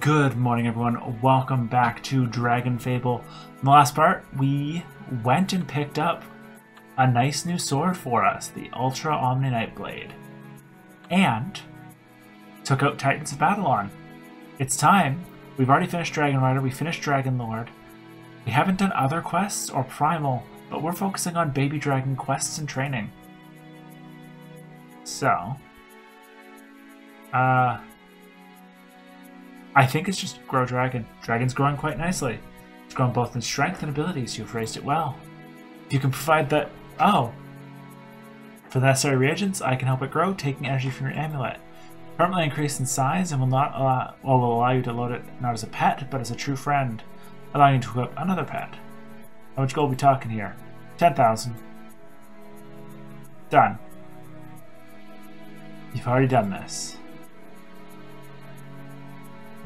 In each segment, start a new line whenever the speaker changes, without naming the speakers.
Good morning, everyone. Welcome back to Dragon Fable. In the last part, we went and picked up a nice new sword for us, the Ultra Omni Knight Blade, and took out Titans of Battleon. It's time. We've already finished Dragon Rider, we finished Dragon Lord. We haven't done other quests or Primal, but we're focusing on Baby Dragon quests and training. So, uh, I think it's just grow dragon. Dragon's growing quite nicely. It's grown both in strength and abilities. You've raised it well. If you can provide the... Oh! For the necessary reagents, I can help it grow, taking energy from your amulet. Permanently increase in size and will not allow, will allow you to load it not as a pet, but as a true friend, allowing you to equip another pet. How much gold are we talking here? 10,000. Done. You've already done this.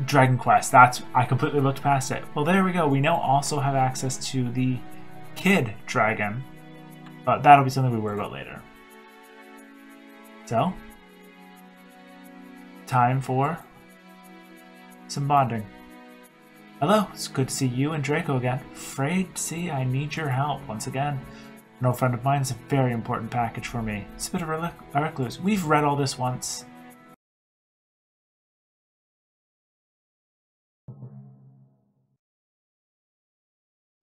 Dragon Quest. That's I completely looked past it. Well, there we go. We now also have access to the Kid Dragon, but that'll be something we worry about later. So, time for some bonding. Hello, it's good to see you and Draco again. Afraid see I need your help once again. An old friend of mine is a very important package for me. It's a bit of a recluse. We've read all this once.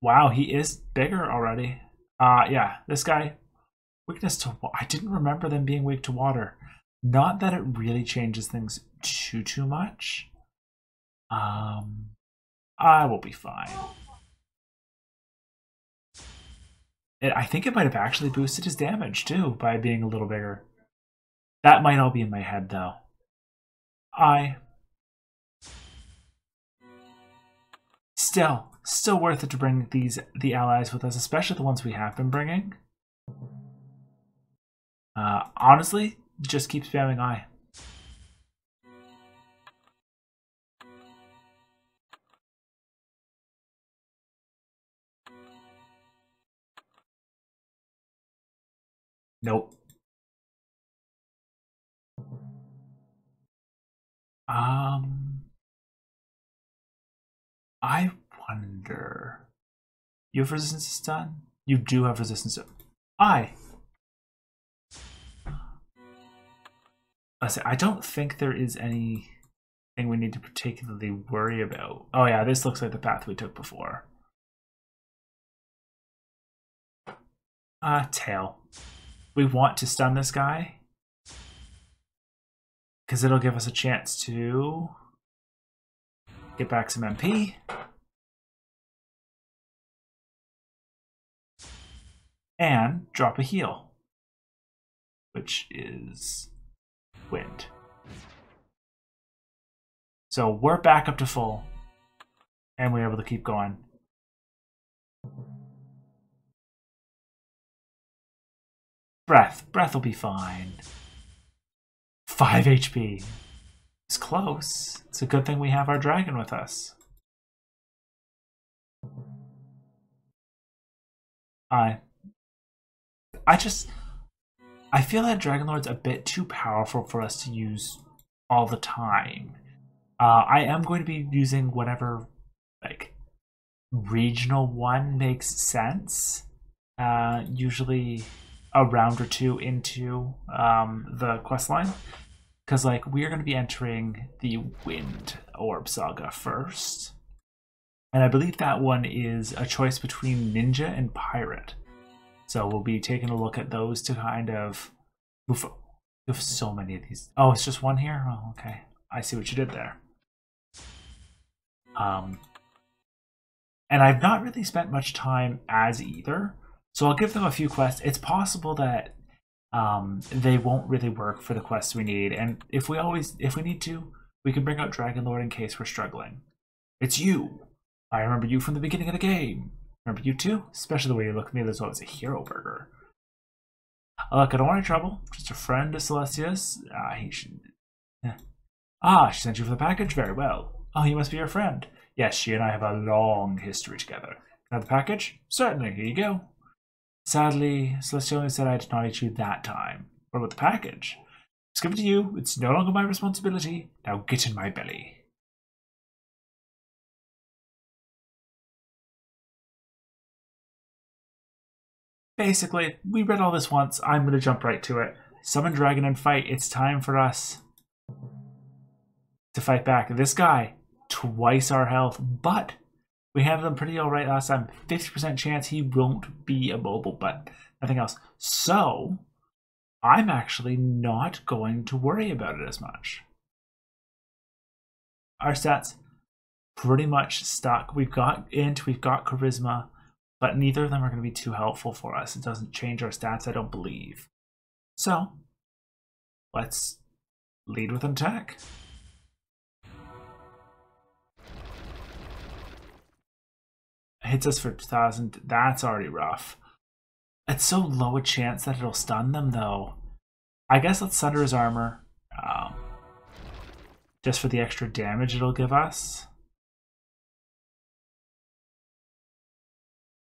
Wow, he is bigger already. Uh, yeah, this guy, weakness to I didn't remember them being weak to water. Not that it really changes things too too much. Um, I will be fine. It, I think it might have actually boosted his damage too by being a little bigger. That might all be in my head though. I still still worth it to bring these the allies with us, especially the ones we have been bringing. Uh, honestly, just keep spamming I. Nope. Um, I wonder. You have resistance to stun? You do have resistance to. I. I say I don't think there is anything we need to particularly worry about. Oh yeah, this looks like the path we took before. Ah, uh, tail. We want to stun this guy because it'll give us a chance to get back some MP. And drop a heal, which is wind. So we're back up to full, and we're able to keep going. Breath. Breath will be fine. 5 HP. It's close. It's a good thing we have our dragon with us. I I just I feel that Dragon Lord's a bit too powerful for us to use all the time. Uh, I am going to be using whatever like regional one makes sense. Uh, usually a round or two into um, the quest line. Because like we're going to be entering the Wind Orb Saga first. And I believe that one is a choice between Ninja and Pirate. So we'll be taking a look at those to kind of move. So many of these. Oh, it's just one here? Oh, okay. I see what you did there. Um, and I've not really spent much time as either. So I'll give them a few quests. It's possible that um, they won't really work for the quests we need. And if we always, if we need to, we can bring out Dragon Lord in case we're struggling. It's you. I remember you from the beginning of the game. Remember you too? Especially the way you look at me though it's a hero burger. Oh, look, I don't want any trouble. Just a friend of Celestia's. Ah, he should. Ah, she sent you for the package? Very well. Oh, he must be your friend. Yes, she and I have a long history together. Can I have the package? Certainly, here you go. Sadly, Celestia only said I did not eat you that time. What about the package? It's given to you. It's no longer my responsibility. Now get in my belly. Basically, we read all this once. I'm going to jump right to it. Summon Dragon and fight. It's time for us to fight back. This guy, twice our health, but we have them pretty alright last time. 50% chance he won't be immobile, but nothing else. So, I'm actually not going to worry about it as much. Our stats pretty much stuck. We've got int, we've got charisma, but neither of them are going to be too helpful for us. It doesn't change our stats, I don't believe. So, let's lead with an attack. Hits us for 2000. That's already rough. It's so low a chance that it'll stun them, though. I guess let's sunder his armor. Um, just for the extra damage it'll give us.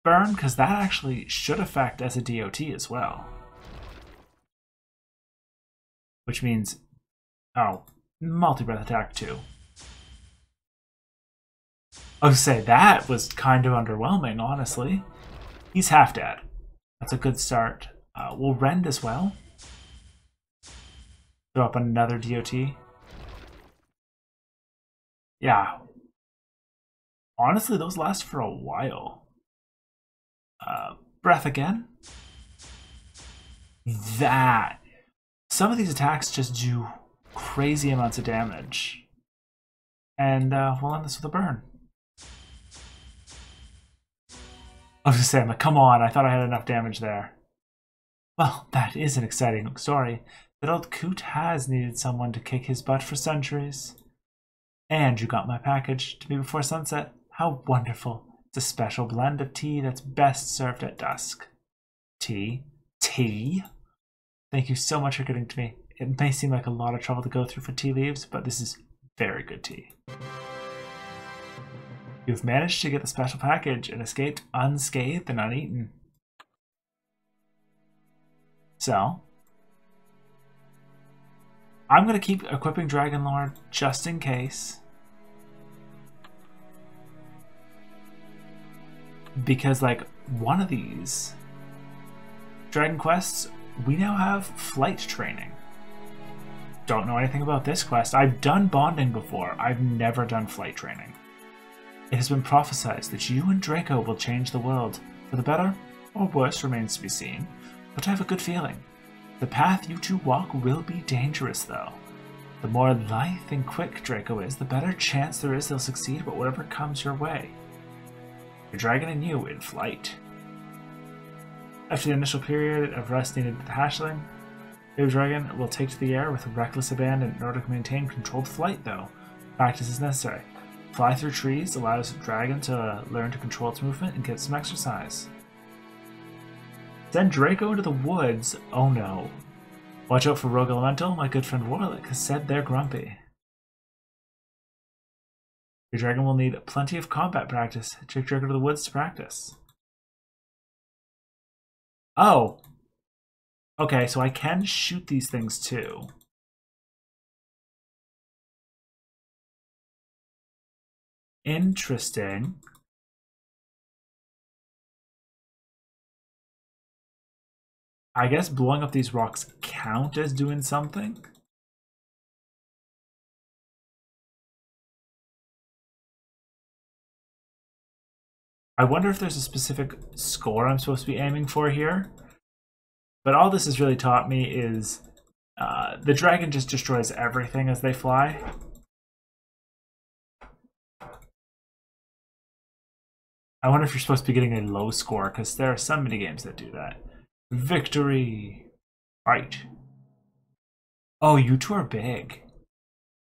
Burn, because that actually should affect as a DOT as well. Which means, oh, multi-breath attack too. I say, that was kind of underwhelming, honestly. He's half dead. That's a good start. Uh, we'll rend as well. Throw up another DOT. Yeah. Honestly, those last for a while. Uh, breath again. That. Some of these attacks just do crazy amounts of damage. And uh, we'll end this with a burn. I was just saying, like, come on, I thought I had enough damage there. Well, that is an exciting story. That old coot has needed someone to kick his butt for centuries. And you got my package to me before sunset. How wonderful. It's a special blend of tea that's best served at dusk. Tea? Tea? Thank you so much for getting to me. It may seem like a lot of trouble to go through for tea leaves, but this is very good tea. You've managed to get the special package and escaped unscathed and uneaten. So, I'm going to keep equipping Dragon Lord just in case. Because, like, one of these Dragon Quests, we now have flight training. Don't know anything about this quest. I've done bonding before. I've never done flight training. It has been prophesied that you and Draco will change the world. For the better or worse remains to be seen, but I have a good feeling. The path you two walk will be dangerous, though. The more lithe and quick Draco is, the better chance there is he'll succeed but whatever comes your way. Your dragon and you in flight. After the initial period of rest needed with the hatchling, your dragon will take to the air with reckless abandon in order to maintain controlled flight, though. Practice is necessary. Fly through trees allows the dragon to learn to control its movement and get some exercise. Send Draco into the woods. Oh no. Watch out for Rogue Elemental. My good friend Warlic has said they're grumpy. Your dragon will need plenty of combat practice. Take Draco to the woods to practice. Oh. Okay, so I can shoot these things too. Interesting. I guess blowing up these rocks count as doing something? I wonder if there's a specific score I'm supposed to be aiming for here. But all this has really taught me is uh, the dragon just destroys everything as they fly. I wonder if you're supposed to be getting a low score, because there are some minigames that do that. Victory! Right. Oh, you two are big.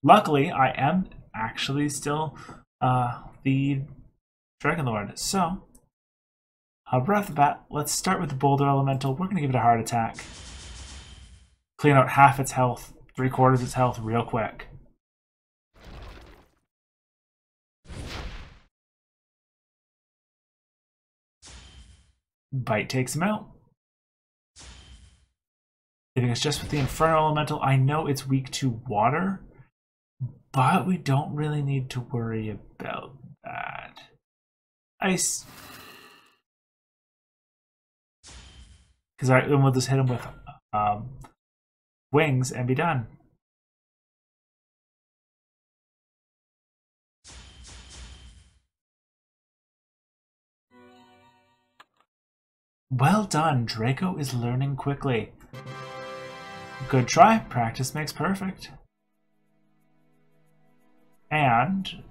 Luckily, I am actually still uh, the Dragon Lord. So, uh, right off the bat, let's start with the Boulder Elemental. We're going to give it a heart attack. Clean out half its health, three quarters its health real quick. Bite takes him out. Leaving us just with the Infernal Elemental. I know it's weak to water, but we don't really need to worry about that. Ice. Because I we'll just hit him with um, wings and be done. Well done, Draco is learning quickly. Good try, practice makes perfect. And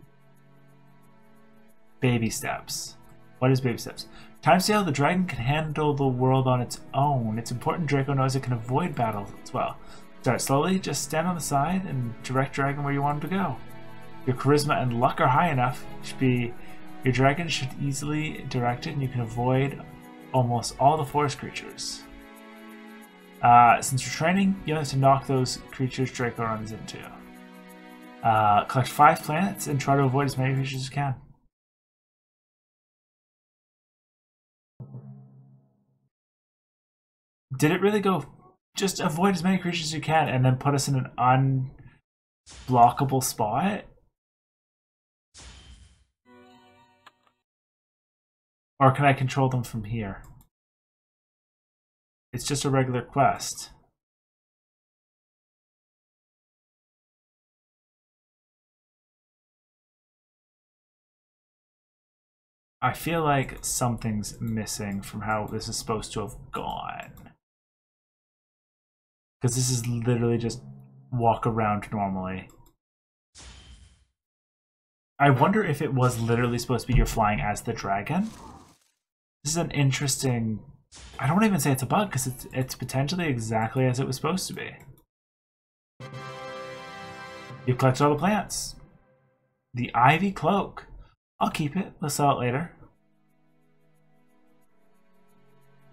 baby steps. What is baby steps? Time scale, the dragon can handle the world on its own. It's important Draco knows it can avoid battle as well. Start slowly, just stand on the side and direct dragon where you want him to go. Your charisma and luck are high enough. Should be your dragon should easily direct it and you can avoid almost all the forest creatures. Uh, since you're training, you have to knock those creatures Draco runs into. Uh, collect five planets and try to avoid as many creatures as you can. Did it really go? Just avoid as many creatures as you can and then put us in an unblockable spot? Or can I control them from here? It's just a regular quest. I feel like something's missing from how this is supposed to have gone. Because this is literally just walk around normally. I wonder if it was literally supposed to be you're flying as the dragon. This is an interesting... I don't even say it's a bug, because it's, it's potentially exactly as it was supposed to be. You collected all the plants. The Ivy Cloak. I'll keep it. We'll sell it later.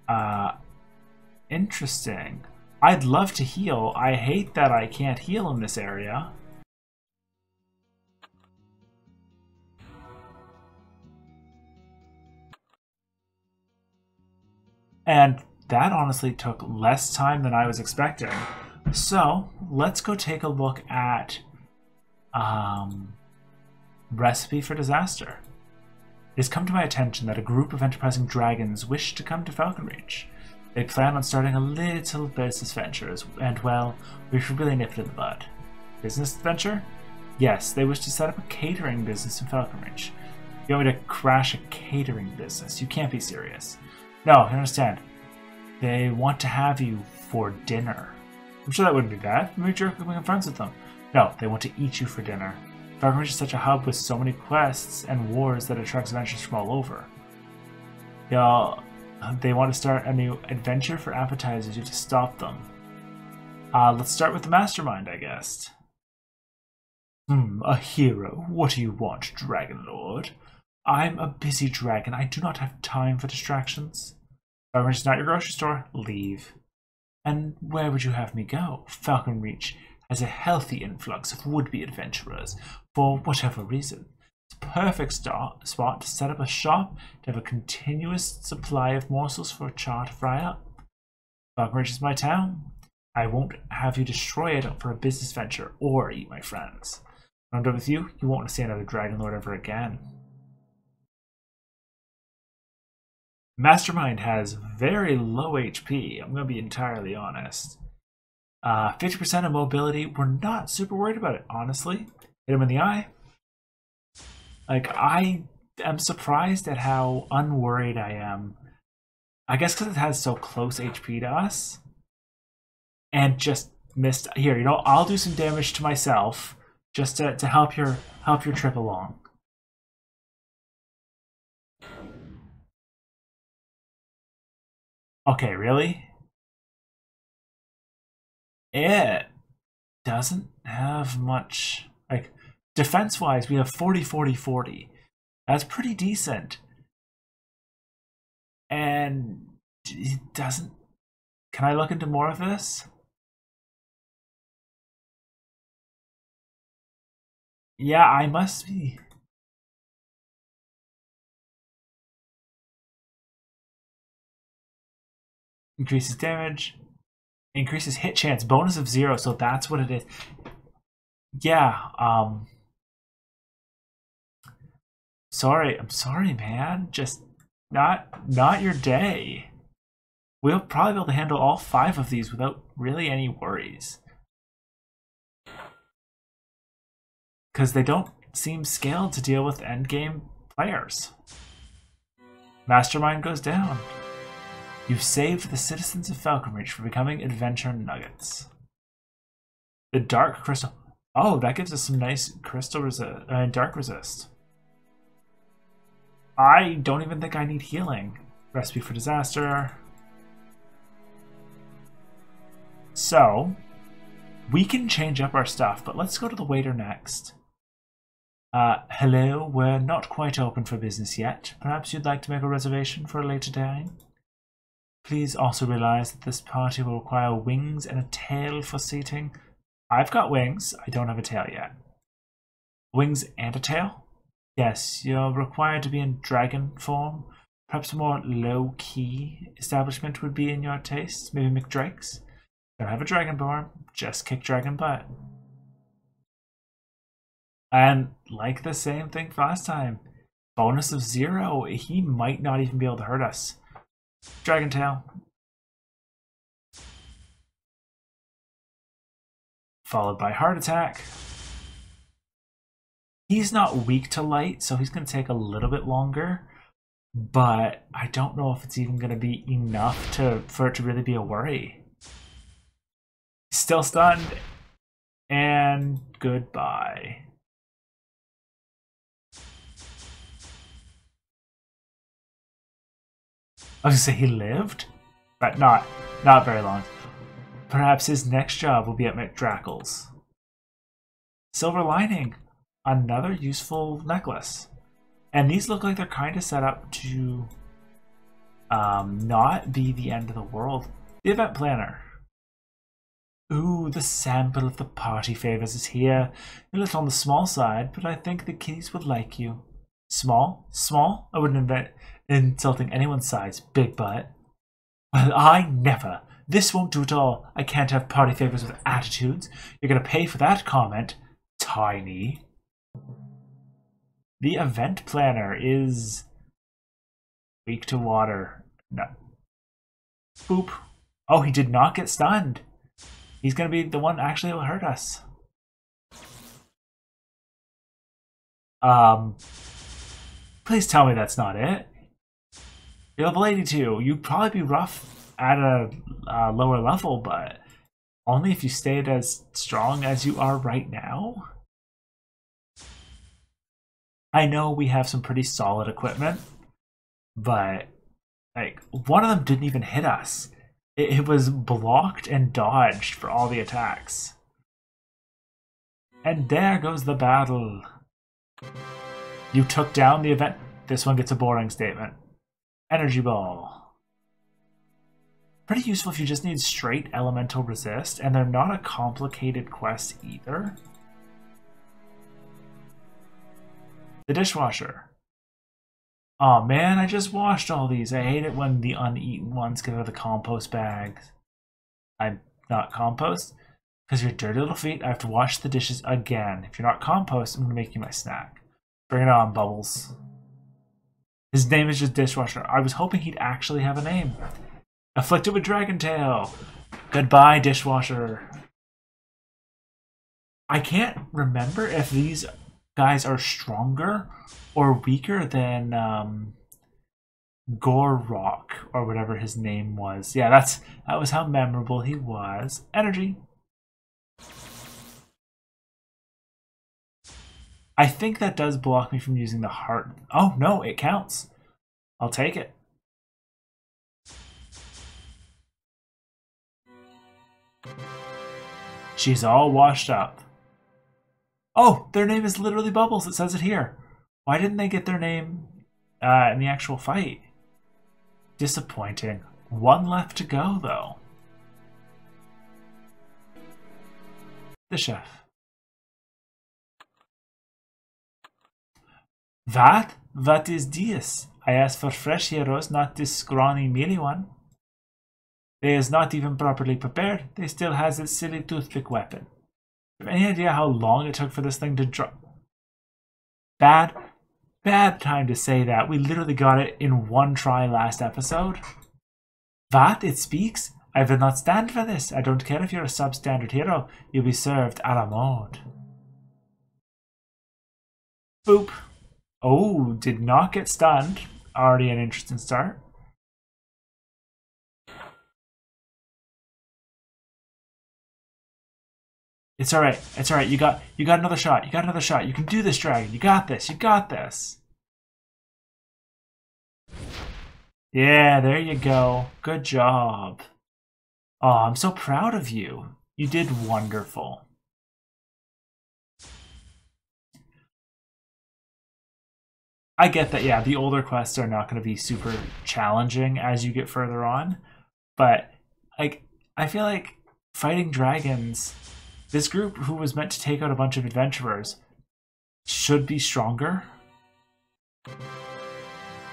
Uh, interesting. I'd love to heal. I hate that I can't heal in this area. And that honestly took less time than I was expecting. So let's go take a look at um, Recipe for Disaster. It has come to my attention that a group of enterprising dragons wish to come to Falconreach. They plan on starting a little business venture, and well, we should really nip it in the bud. Business venture? Yes, they wish to set up a catering business in Falconreach. You want me to crash a catering business? You can't be serious. No, I understand. They want to have you for dinner. I'm sure that wouldn't be bad. Maybe you're become friends with them. No, they want to eat you for dinner. Falconreach is such a hub with so many quests and wars that attracts adventurers from all over. Y'all, they want to start a new adventure for appetizers. You have to stop them. Uh, let's start with the mastermind, I guess. Hmm, a hero. What do you want, Dragon Lord? I'm a busy dragon. I do not have time for distractions. Is not your grocery store. Leave. And where would you have me go? Falconreach has a healthy influx of would-be adventurers for whatever reason. Perfect start, spot to set up a shop to have a continuous supply of morsels for a char to fry up. Falconreach is my town. I won't have you destroy it for a business venture or eat my friends. When I'm done with you, you won't see another Dragon Lord ever again. Mastermind has very low HP. I'm going to be entirely honest. Uh, 50% of mobility, we're not super worried about it, honestly. Hit him in the eye. Like, I am surprised at how unworried I am. I guess because it has so close HP to us. And just missed. Here, you know, I'll do some damage to myself just to, to help your help your trip along. Okay, really? It doesn't have much like defense wise we have 40 40 40 that's pretty decent. And it doesn't can i look into more of this? Yeah i must be. Increases damage increases hit chance bonus of zero so that's what it is. Yeah um sorry i'm sorry man just not not your day we'll probably be able to handle all five of these without really any worries. Because they don't seem scaled to deal with endgame players. Mastermind goes down. You've saved the citizens of Falconreach from becoming adventure nuggets. The dark crystal. Oh, that gives us some nice crystal resist, uh, dark resist. I don't even think I need healing. Recipe for disaster. So, we can change up our stuff, but let's go to the waiter next. Uh, hello, we're not quite open for business yet. Perhaps you'd like to make a reservation for a later time? Please also realize that this party will require wings and a tail for seating. I've got wings, I don't have a tail yet. Wings and a tail? Yes, you're required to be in dragon form. Perhaps a more low-key establishment would be in your taste. Maybe McDrake's? Don't have a dragon dragonborn, just kick dragon butt. And like the same thing last time, bonus of zero, he might not even be able to hurt us. Dragon Tail. Followed by Heart Attack. He's not weak to light, so he's going to take a little bit longer. But I don't know if it's even going to be enough to for it to really be a worry. Still stunned. And goodbye. I was gonna say he lived, but not not very long. Perhaps his next job will be at McDrackle's. Silver lining, another useful necklace. And these look like they're kind of set up to um, not be the end of the world. The event planner. Ooh, the sample of the party favors is here. A little on the small side, but I think the kiddies would like you. Small? Small? I wouldn't invent insulting anyone's size, big butt. Well, I never. This won't do at all. I can't have party favors with attitudes. You're gonna pay for that comment, Tiny. The event planner is weak to water. No. Boop. Oh, he did not get stunned. He's going to be the one actually will hurt us. Um, please tell me that's not it. You're level 82. You'd probably be rough at a, a lower level, but only if you stayed as strong as you are right now. I know we have some pretty solid equipment, but like one of them didn't even hit us. It, it was blocked and dodged for all the attacks. And there goes the battle. You took down the event. This one gets a boring statement. Energy Ball. Pretty useful if you just need straight elemental resist, and they're not a complicated quest either. The dishwasher. Oh man, I just washed all these. I hate it when the uneaten ones get out of the compost bags. I'm not compost. Because your dirty little feet, I have to wash the dishes again. If you're not compost, I'm to make you my snack. Bring it on, Bubbles. His name is just Dishwasher. I was hoping he'd actually have a name. Afflicted with Dragon Tail. Goodbye, Dishwasher. I can't remember if these guys are stronger or weaker than um, Gorok or whatever his name was. Yeah, that's that was how memorable he was. Energy. I think that does block me from using the heart. Oh no, it counts. I'll take it. She's all washed up. Oh, their name is literally Bubbles. It says it here. Why didn't they get their name uh, in the actual fight? Disappointing. One left to go, though. The chef. What? What is this? I asked for fresh heroes, not this scrawny mealy one. They is not even properly prepared. They still has its silly toothpick weapon. Any idea how long it took for this thing to drop? Bad, bad time to say that. We literally got it in one try last episode. What? It speaks? I will not stand for this. I don't care if you're a substandard hero. You'll be served a la mode. Boop. Oh, did not get stunned. Already an interesting start. It's alright. It's alright. You got you got another shot. You got another shot. You can do this, Dragon. You got this. You got this. Yeah, there you go. Good job. Oh, I'm so proud of you. You did wonderful. I get that, yeah, the older quests are not going to be super challenging as you get further on, but like I feel like fighting dragons, this group who was meant to take out a bunch of adventurers should be stronger.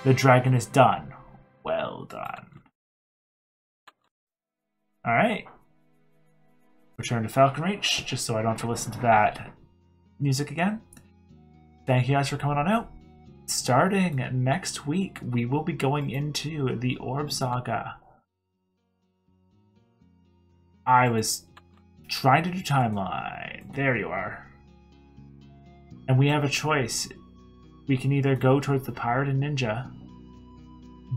The dragon is done. Well done. Alright. Return to Falcon Reach, just so I don't have to listen to that music again. Thank you guys for coming on out starting next week, we will be going into the Orb Saga. I was trying to do timeline. There you are. And we have a choice. We can either go towards the Pirate and Ninja,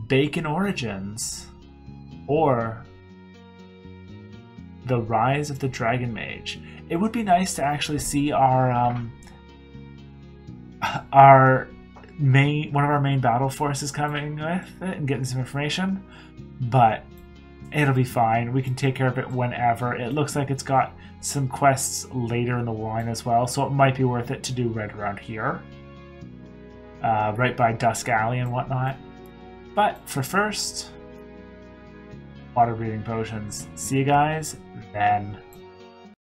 Bacon Origins, or the Rise of the Dragon Mage. It would be nice to actually see our um, our main one of our main battle forces coming with it and getting some information, but it'll be fine. We can take care of it whenever. It looks like it's got some quests later in the line as well, so it might be worth it to do right around here, uh, right by Dusk Alley and whatnot. But for first, water breathing potions. See you guys then.